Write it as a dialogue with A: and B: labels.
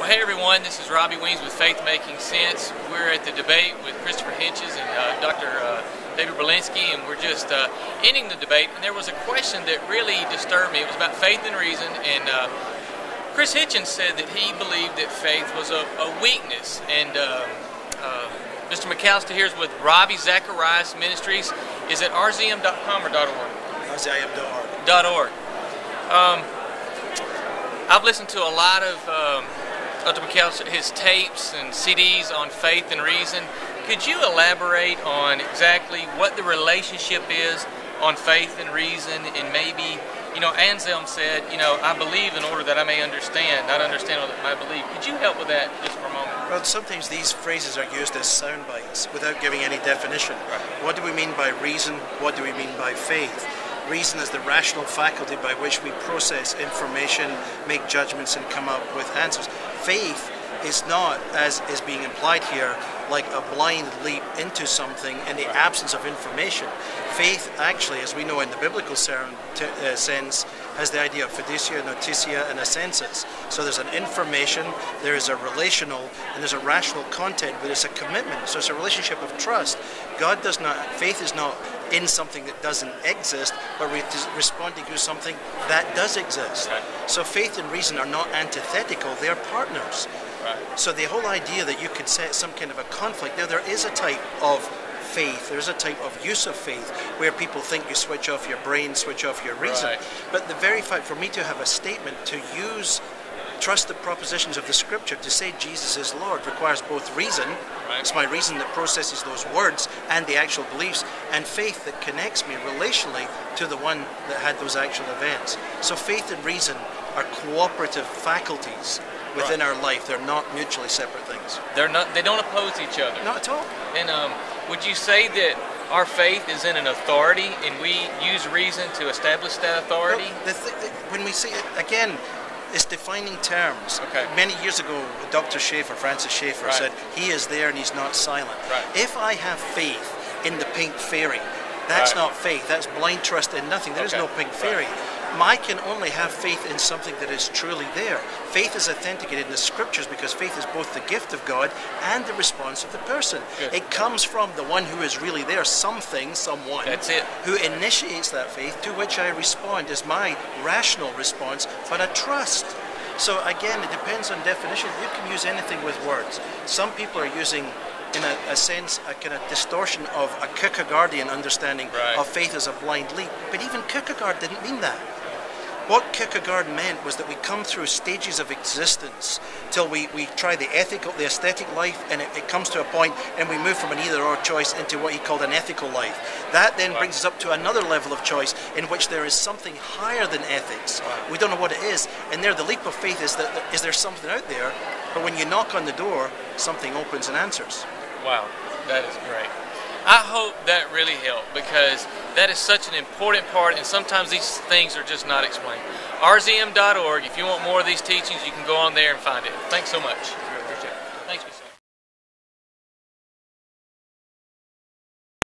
A: Well, hey everyone, this is Robbie Weems with Faith Making Sense. We're at the debate with Christopher Hitchens and uh, Dr. Uh, David Berlinski, and we're just uh, ending the debate. And there was a question that really disturbed me. It was about faith and reason, and uh, Chris Hitchens said that he believed that faith was a, a weakness. And uh, uh, Mr. McAllister here is with Ravi Zacharias Ministries. Is it rzm.com or .org?
B: rzm.org.
A: .org. Um, I've listened to a lot of um, Dr. McAllister, his tapes and CDs on faith and reason. Could you elaborate on exactly what the relationship is on faith and reason and maybe you know, Anselm said, you know, I believe in order that I may understand, not understand what I believe. Could you help with that just for a moment?
B: Well, sometimes these phrases are used as sound bites without giving any definition. Right. What do we mean by reason? What do we mean by faith? Reason is the rational faculty by which we process information, make judgments, and come up with answers. Faith is not, as is being implied here, like a blind leap into something in the absence of information. Faith, actually, as we know in the biblical uh, sense, has the idea of fiducia, notitia, and assensus. So there's an information, there is a relational, and there's a rational content, but it's a commitment. So it's a relationship of trust. God does not, faith is not in something that doesn't exist, but we're responding to something that does exist. So faith and reason are not antithetical, they are partners. Right. So the whole idea that you could set some kind of a conflict, now there is a type of faith, there's a type of use of faith where people think you switch off your brain, switch off your reason. Right. But the very fact for me to have a statement to use trust the propositions of the scripture to say Jesus is Lord requires both reason, right. it's my reason that processes those words and the actual beliefs, and faith that connects me relationally to the one that had those actual events. So faith and reason are cooperative faculties within right. our life. They're not mutually separate things.
A: They're not. They don't oppose each other.
B: Not at all.
A: And um, would you say that our faith is in an authority, and we use reason to establish that authority?
B: Well, th- when we see it again, it's defining terms.
A: Okay.
B: Many years ago, Dr. Schaeffer, Francis Schaeffer, right. said, He is there and He's not silent.
A: Right.
B: If I have faith in the pink fairy, that's right. not faith. That's blind trust in nothing. There okay. is no pink fairy. I can only have faith in something that is truly there. Faith is authenticated in the scriptures because faith is both the gift of God and the response of the person.
A: Good.
B: It comes from the one who is really there, something, someone.
A: That's it.
B: Who initiates that faith to which I respond is my rational response, but a trust. So again, it depends on definition. You can use anything with words. Some people are using in a, a, sense, a kind of distortion of a Kierkegaardian understanding
A: right.
B: of faith as a blind leap. But even Kierkegaard didn't mean that. What Kierkegaard meant was that we come through stages of existence till we, we try the ethical, the aesthetic life, and it, it comes to a point and we move from an either or choice into what he called an ethical life. That then brings us up to another level of choice in which there is something higher than ethics. We don't know what it is, and there the leap of faith is that is there something out there, but when you knock on the door, something opens and answers.
A: Wow, that is great. I hope that really helped because that is such an important part, and sometimes these things are just not explained. RZM.org, if you want more of these teachings, you can go on there and find it. Thanks so much.